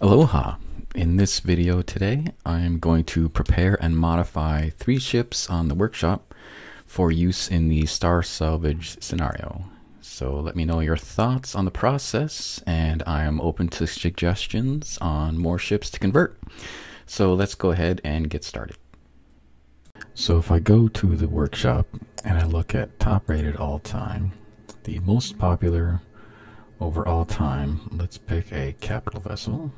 Aloha! In this video today, I'm going to prepare and modify three ships on the workshop for use in the Star Salvage scenario. So let me know your thoughts on the process, and I am open to suggestions on more ships to convert. So let's go ahead and get started. So if I go to the workshop and I look at top rated all time, the most popular over all time, let's pick a capital vessel.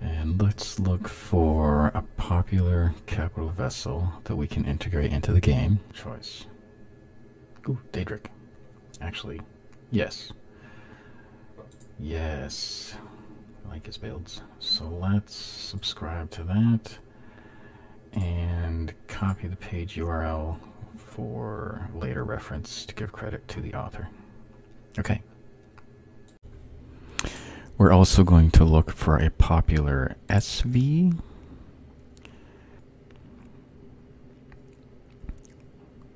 And let's look for a popular capital vessel that we can integrate into the game. Choice. Ooh, Dadrick. Actually, yes. Yes. I like his builds. So let's subscribe to that and copy the page URL for later reference to give credit to the author. Okay. We're also going to look for a popular SV.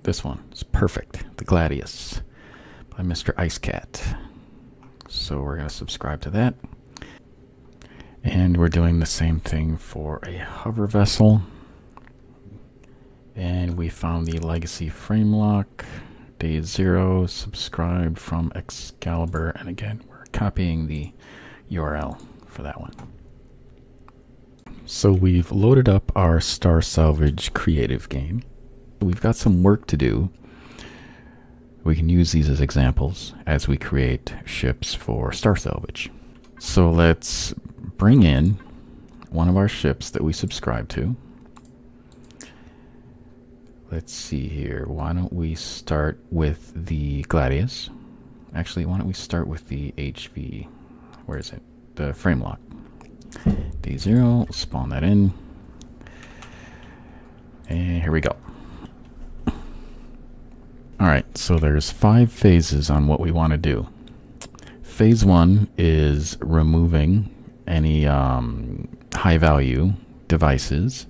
This one is perfect. The Gladius by Mr. IceCat. So we're going to subscribe to that. And we're doing the same thing for a hover vessel. And we found the Legacy Framelock, Day Zero, subscribed from XCaliber. And again, we're copying the URL for that one. So we've loaded up our Star Salvage creative game. We've got some work to do. We can use these as examples as we create ships for Star Salvage. So let's bring in one of our ships that we subscribe to. Let's see here. Why don't we start with the Gladius? Actually, why don't we start with the HV? Where is it? The frame lock. D0, spawn that in. And here we go. Alright, so there's five phases on what we want to do. Phase one is removing any um, high value devices.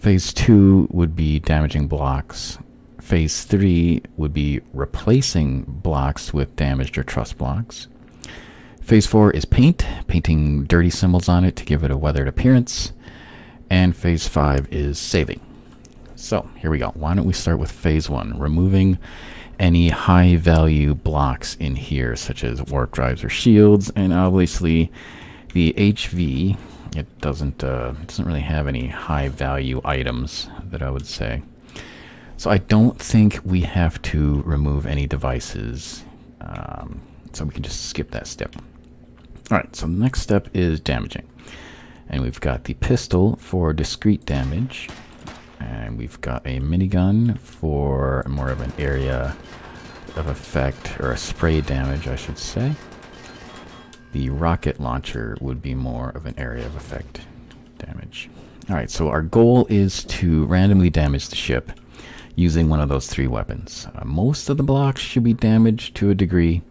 Phase two would be damaging blocks. Phase three would be replacing blocks with damaged or truss blocks. Phase four is paint, painting dirty symbols on it to give it a weathered appearance. And phase five is saving. So here we go. Why don't we start with phase one, removing any high value blocks in here, such as warp drives or shields, and obviously the HV. It doesn't uh, doesn't really have any high value items that I would say. So I don't think we have to remove any devices. Um, so we can just skip that step. All right. So the next step is damaging, and we've got the pistol for discrete damage. And we've got a minigun for more of an area of effect, or a spray damage, I should say. The rocket launcher would be more of an area of effect damage. Alright, so our goal is to randomly damage the ship using one of those three weapons. Uh, most of the blocks should be damaged to a degree.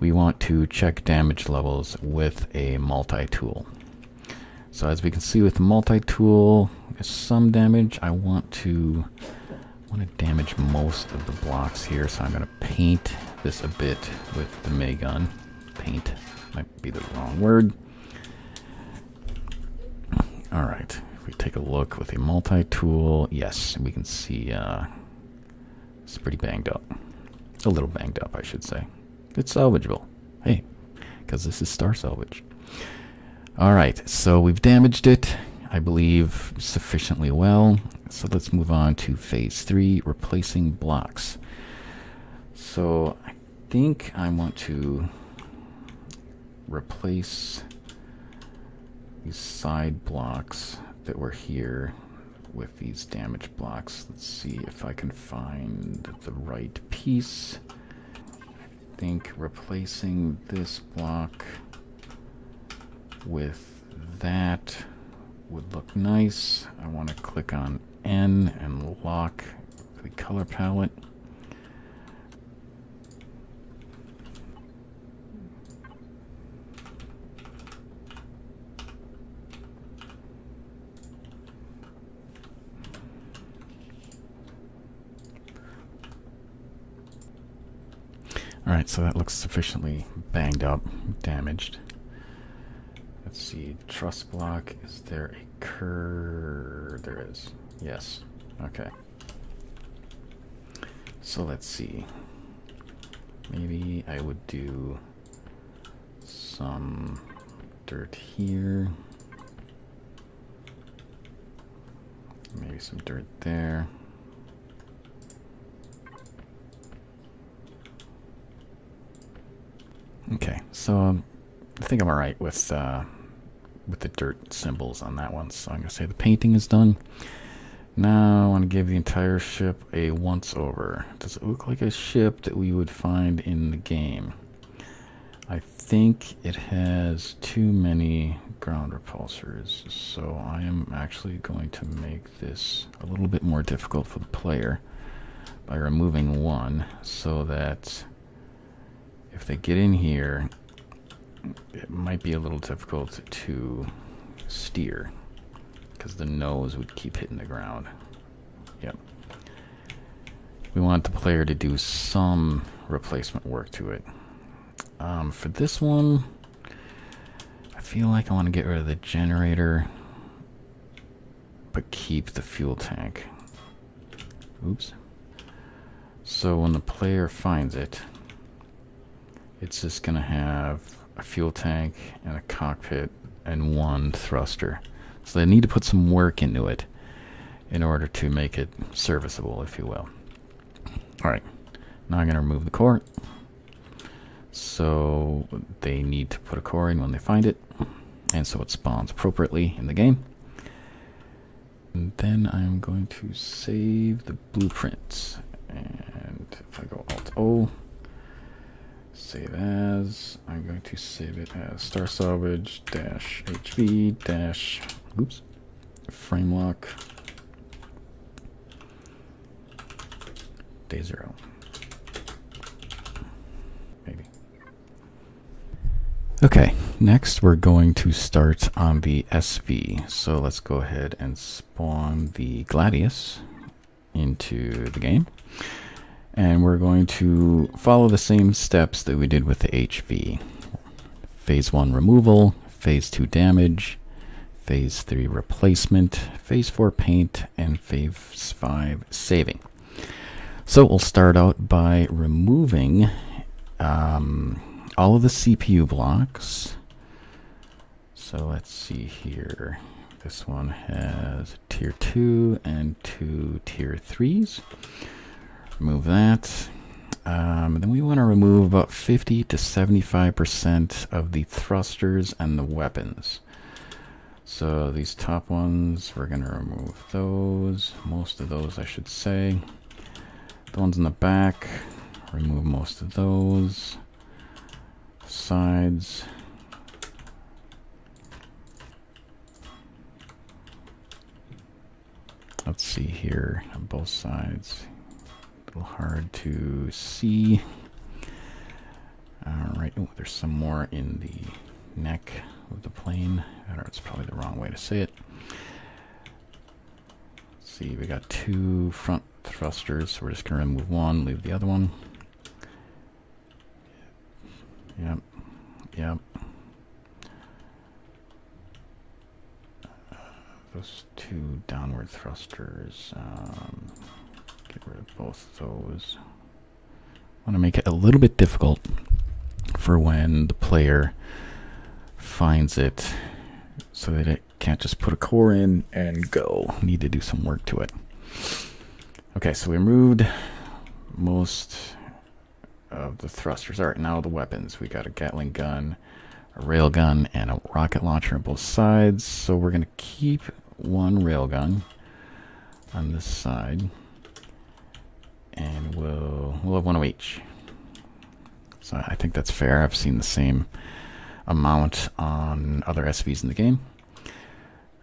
We want to check damage levels with a multi-tool. So as we can see with the multi-tool, some damage. I want to want to damage most of the blocks here, so I'm going to paint this a bit with the minigun. Paint might be the wrong word. All right, if we take a look with a multi-tool, yes, we can see uh, it's pretty banged up. It's a little banged up, I should say. It's salvageable. Hey, because this is Star Salvage. All right, so we've damaged it. I believe, sufficiently well. So let's move on to phase three, replacing blocks. So I think I want to replace these side blocks that were here with these damage blocks. Let's see if I can find the right piece. I think replacing this block with that would look nice. I want to click on N and lock the color palette. Alright, so that looks sufficiently banged up, damaged. Let's see. Truss block. Is there a cur? There is. Yes. Okay. So let's see. Maybe I would do some dirt here. Maybe some dirt there. Okay, so um, I think I'm alright with uh, with the dirt symbols on that one. So I'm gonna say the painting is done. Now I want to give the entire ship a once over. Does it look like a ship that we would find in the game? I think it has too many ground repulsors, so I am actually going to make this a little bit more difficult for the player by removing one so that if they get in here, it might be a little difficult to steer because the nose would keep hitting the ground. Yep. We want the player to do some replacement work to it. Um, for this one, I feel like I want to get rid of the generator, but keep the fuel tank. Oops. So when the player finds it, it's just going to have a fuel tank and a cockpit and one thruster. So they need to put some work into it in order to make it serviceable, if you will. Alright, now I'm going to remove the core. So they need to put a core in when they find it, and so it spawns appropriately in the game. And then I'm going to save the blueprints. And if I go Alt O, save as, I'm going to save it as star salvage dash HV dash, oops, frame lock day zero. Maybe. Okay, next we're going to start on the SV. So let's go ahead and spawn the Gladius into the game. And we're going to follow the same steps that we did with the HV. Phase 1 removal, Phase 2 damage, Phase 3 replacement, Phase 4 paint, and Phase 5 saving. So we'll start out by removing um, all of the CPU blocks. So let's see here. This one has tier 2 and two tier 3s. Remove that. Um, then we want to remove about 50 to 75% of the thrusters and the weapons. So these top ones, we're going to remove those. Most of those, I should say. The ones in the back, remove most of those sides. Let's see here on both sides. Little hard to see. Alright, oh, there's some more in the neck of the plane. Know, it's probably the wrong way to say it. Let's see, we got two front thrusters, so we're just going to remove one, leave the other one. Yep. Yep. Uh, those two downward thrusters. Um, get rid of both of those. I want to make it a little bit difficult for when the player finds it so that it can't just put a core in and go. Need to do some work to it. Okay, so we removed most of the thrusters. All right, now the weapons. We got a Gatling gun, a railgun, and a rocket launcher on both sides. So we're going to keep one railgun on this side. And we'll, we'll have one of each. So I think that's fair. I've seen the same amount on other SVs in the game.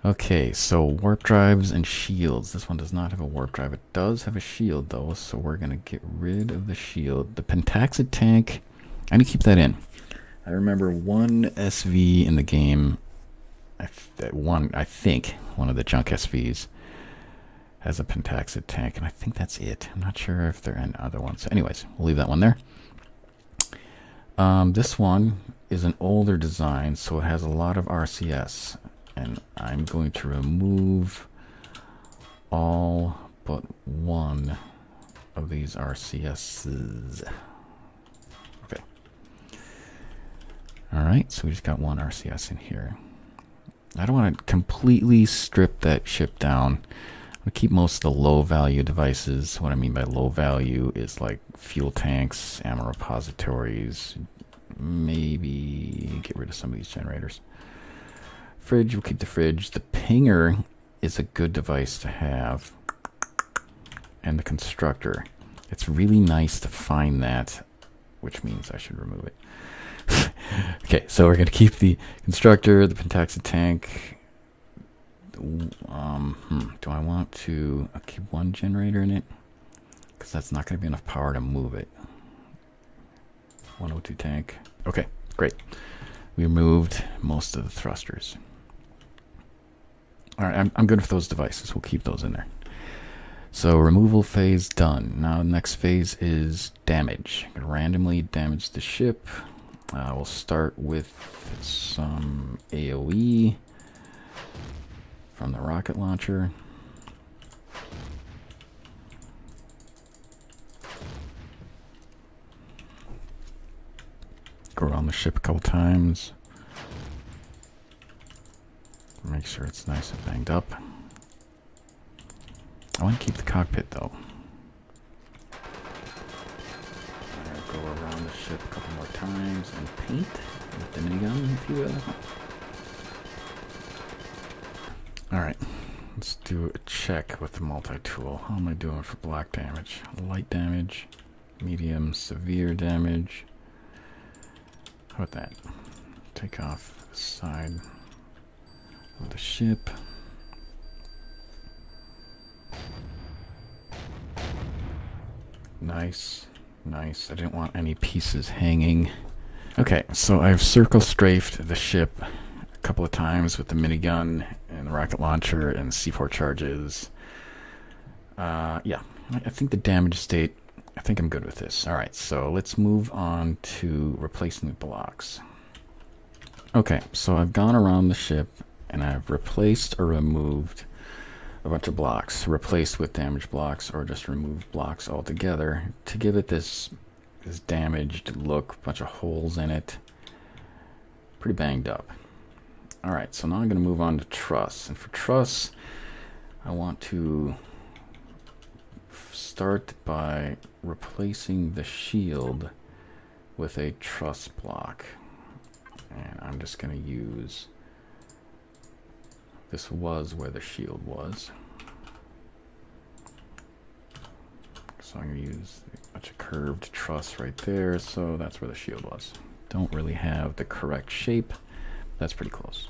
Okay, so warp drives and shields. This one does not have a warp drive. It does have a shield, though, so we're going to get rid of the shield. The Pentaxid tank, I'm to keep that in. I remember one SV in the game, I one, I think, one of the junk SVs has a Pentaxid tank, and I think that's it. I'm not sure if there are any other ones. Anyways, we'll leave that one there. Um, this one is an older design, so it has a lot of RCS. And I'm going to remove all but one of these RCSs. Okay. Alright, so we just got one RCS in here. I don't want to completely strip that ship down. Keep most of the low value devices. What I mean by low value is like fuel tanks, ammo repositories, maybe get rid of some of these generators. Fridge, we'll keep the fridge. The pinger is a good device to have. And the constructor. It's really nice to find that, which means I should remove it. okay, so we're going to keep the constructor, the pentaxid tank. Um, hmm, do I want to keep one generator in it? Because that's not going to be enough power to move it. 102 tank. Okay, great. We removed most of the thrusters. All right, I'm, I'm good with those devices. We'll keep those in there. So removal phase done. Now next phase is damage. Randomly damage the ship. Uh, we'll start with some AoE from the rocket launcher. Go around the ship a couple times. Make sure it's nice and banged up. I want to keep the cockpit though. Go around the ship a couple more times and paint with the minigun, if you will. Alright, let's do a check with the multi-tool. How am I doing for black damage? Light damage, medium, severe damage. How about that? Take off the side of the ship. Nice, nice. I didn't want any pieces hanging. Okay, so I've circle strafed the ship a couple of times with the minigun the rocket launcher and C4 charges. Uh, yeah, I think the damage state I think I'm good with this. All right, so let's move on to replacing the blocks. Okay, so I've gone around the ship and I've replaced or removed a bunch of blocks, replaced with damaged blocks or just removed blocks altogether to give it this this damaged look, bunch of holes in it. Pretty banged up. All right, so now I'm going to move on to truss. And for truss, I want to start by replacing the shield with a truss block. And I'm just going to use, this was where the shield was. So I'm going to use a bunch of curved truss right there. So that's where the shield was. Don't really have the correct shape. That's pretty close.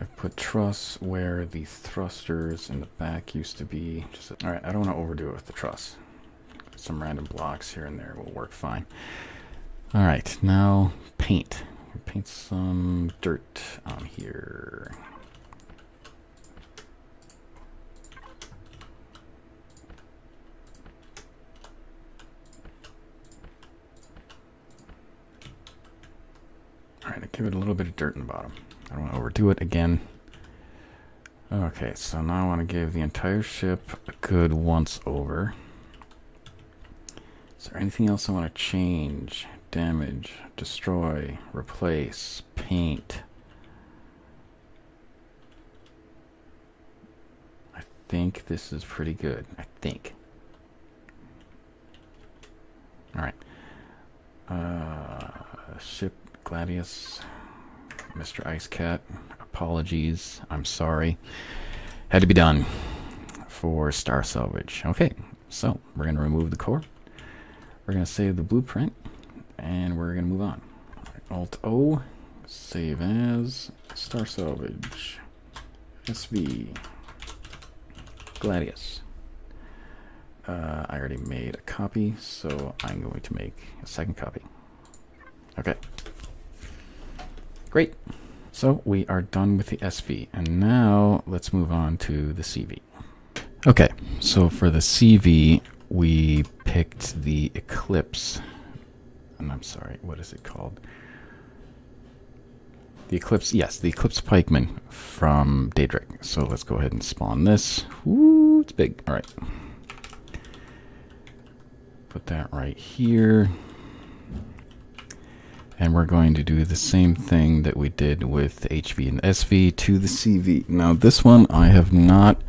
I've put truss where the thrusters in the back used to be. Just all right, I don't want to overdo it with the truss some random blocks here and there will work fine. All right, now paint. Paint some dirt on here. All right, I give it a little bit of dirt in the bottom. I don't want to overdo it again. Okay, so now I want to give the entire ship a good once over. Is there anything else I want to change? Damage, destroy, replace, paint. I think this is pretty good. I think. Alright. Uh, ship Gladius. Mr. IceCat. Apologies. I'm sorry. Had to be done for Star Salvage. Okay, so we're going to remove the core. We're going to save the blueprint and we're going to move on. Alt O, save as, Star Salvage, SV, Gladius. Uh, I already made a copy, so I'm going to make a second copy. Okay. Great. So we are done with the SV, and now let's move on to the CV. Okay, so for the CV, we picked the Eclipse. And I'm sorry, what is it called? The Eclipse, yes, the Eclipse Pikeman from Dadrick. So let's go ahead and spawn this. Ooh, it's big. All right. Put that right here. And we're going to do the same thing that we did with HV and SV to the CV. Now, this one I have not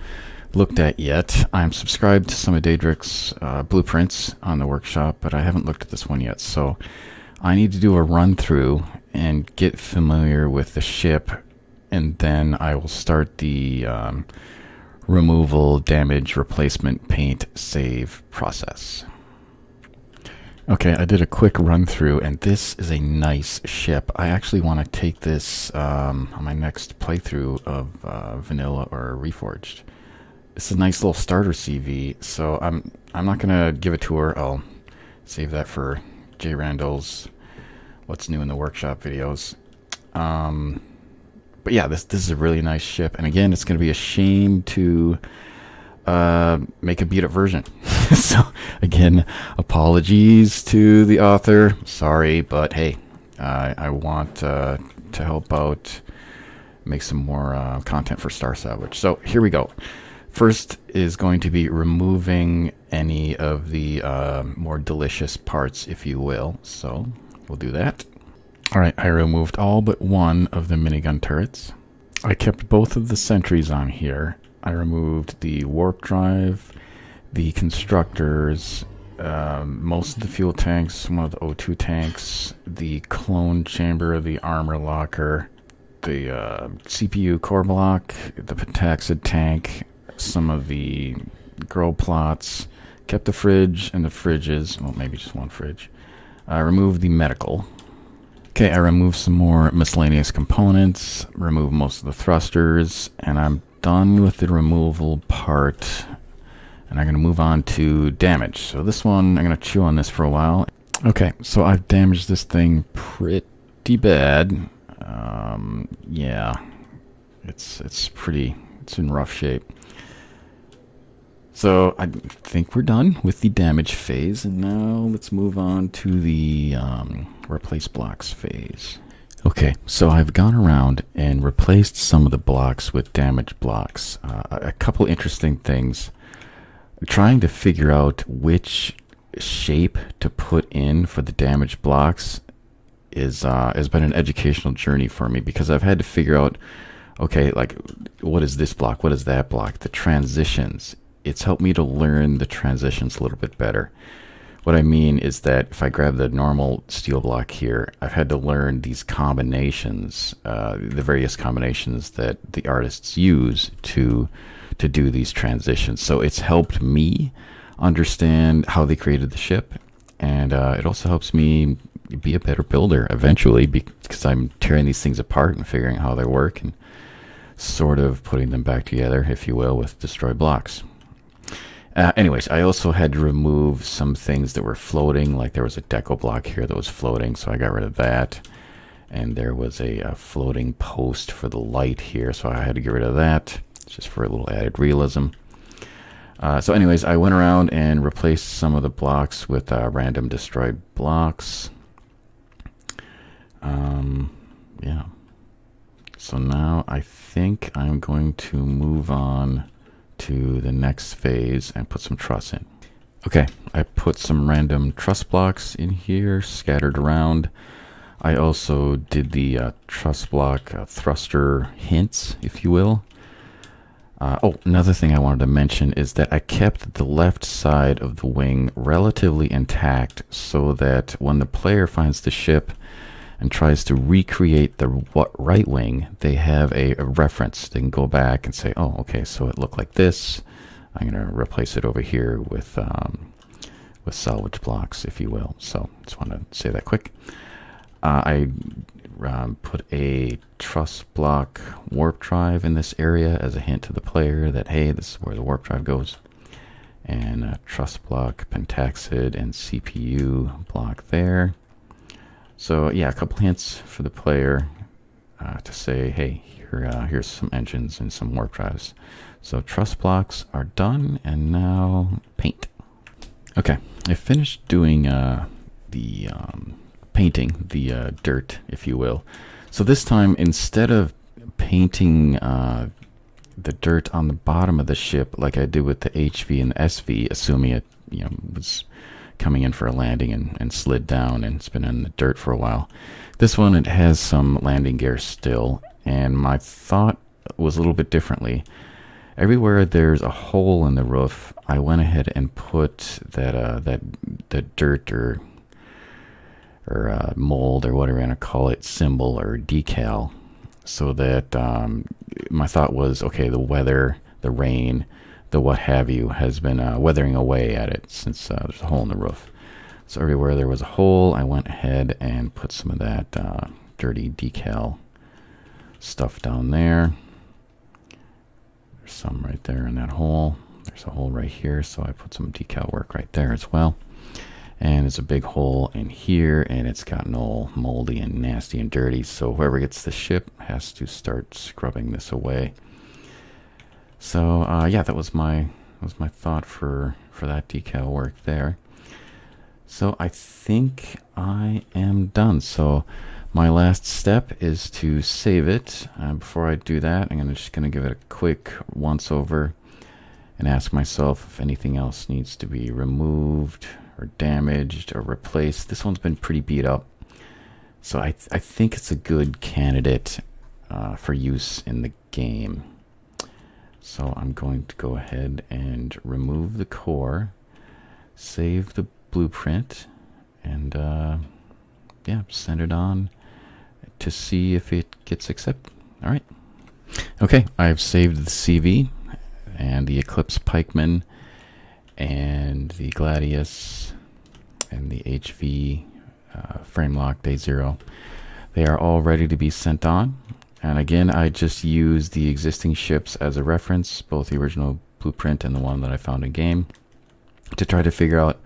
looked at yet. I'm subscribed to some of Dadrick's uh, blueprints on the workshop, but I haven't looked at this one yet. So I need to do a run through and get familiar with the ship, and then I will start the um, removal, damage, replacement, paint, save process. Okay, I did a quick run through, and this is a nice ship. I actually want to take this um, on my next playthrough of uh, Vanilla or Reforged. It's a nice little starter CV, so I'm I'm not gonna give a tour. I'll save that for Jay Randall's "What's New in the Workshop" videos. Um, but yeah, this this is a really nice ship, and again, it's gonna be a shame to uh, make a beat up version. so again, apologies to the author. Sorry, but hey, uh, I want uh, to help out, make some more uh, content for Star Salvage. So here we go. First is going to be removing any of the uh, more delicious parts, if you will. So we'll do that. All right, I removed all but one of the minigun turrets. I kept both of the sentries on here. I removed the warp drive, the constructors, um, most of the fuel tanks, one of the O2 tanks, the clone chamber, the armor locker, the uh, CPU core block, the Pentaxid tank, some of the grow plots, kept the fridge and the fridges, well, maybe just one fridge. I removed the medical. Okay, I removed some more miscellaneous components, removed most of the thrusters, and I'm done with the removal part and I'm going to move on to damage. So this one, I'm going to chew on this for a while. Okay, so I've damaged this thing pretty bad. Um, yeah, it's it's pretty, it's in rough shape. So I think we're done with the damage phase, and now let's move on to the um, replace blocks phase. Okay, so I've gone around and replaced some of the blocks with damage blocks. Uh, a couple interesting things trying to figure out which shape to put in for the damage blocks is uh, has been an educational journey for me because I've had to figure out okay like what is this block? What is that block? The transitions. It's helped me to learn the transitions a little bit better. What I mean is that if I grab the normal steel block here I've had to learn these combinations uh, the various combinations that the artists use to to do these transitions. So it's helped me understand how they created the ship, and uh, it also helps me be a better builder eventually because I'm tearing these things apart and figuring how they work and sort of putting them back together, if you will, with destroy blocks. Uh, anyways, I also had to remove some things that were floating, like there was a deco block here that was floating, so I got rid of that. And there was a, a floating post for the light here, so I had to get rid of that just for a little added realism. Uh, so anyways, I went around and replaced some of the blocks with uh, random destroyed blocks. Um, yeah. So now I think I'm going to move on to the next phase and put some truss in. Okay, I put some random truss blocks in here, scattered around. I also did the uh, truss block uh, thruster hints, if you will. Uh, oh, another thing I wanted to mention is that I kept the left side of the wing relatively intact so that when the player finds the ship and tries to recreate the what right wing, they have a, a reference. They can go back and say, oh, okay, so it looked like this. I'm going to replace it over here with, um, with salvage blocks, if you will. So just want to say that quick. Uh, I um, put a truss block warp drive in this area as a hint to the player that, hey, this is where the warp drive goes. And a truss block, pentaxid, and CPU block there. So yeah, a couple hints for the player uh, to say, hey, here, uh, here's some engines and some warp drives. So truss blocks are done, and now paint. Okay, I finished doing uh, the um, painting the uh, dirt, if you will. So this time, instead of painting uh, the dirt on the bottom of the ship like I did with the HV and the SV, assuming it you know was coming in for a landing and, and slid down and it's been in the dirt for a while. This one it has some landing gear still, and my thought was a little bit differently. Everywhere there's a hole in the roof, I went ahead and put that uh, that the dirt or or uh, mold or whatever you want to call it, symbol or decal, so that um, my thought was okay, the weather, the rain, the what have you has been uh, weathering away at it since uh, there's a hole in the roof. So everywhere there was a hole, I went ahead and put some of that uh, dirty decal stuff down there. There's some right there in that hole. There's a hole right here, so I put some decal work right there as well and it's a big hole in here and it's gotten all moldy and nasty and dirty. So whoever gets the ship has to start scrubbing this away. So uh, yeah that was my was my thought for for that decal work there. So I think I am done. So my last step is to save it. Uh, before I do that I'm gonna, just gonna give it a quick once over and ask myself if anything else needs to be removed or damaged or replaced. This one's been pretty beat up. So I, th I think it's a good candidate uh, for use in the game. So I'm going to go ahead and remove the core, save the blueprint, and uh, yeah, send it on to see if it gets accepted. All right. Okay, I've saved the CV and the Eclipse Pikeman and the Gladius and the HV uh, frame lock day zero. They are all ready to be sent on. And again, I just use the existing ships as a reference, both the original blueprint and the one that I found in game, to try to figure out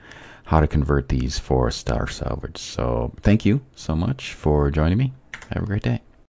how to convert these for star salvage. So thank you so much for joining me. Have a great day.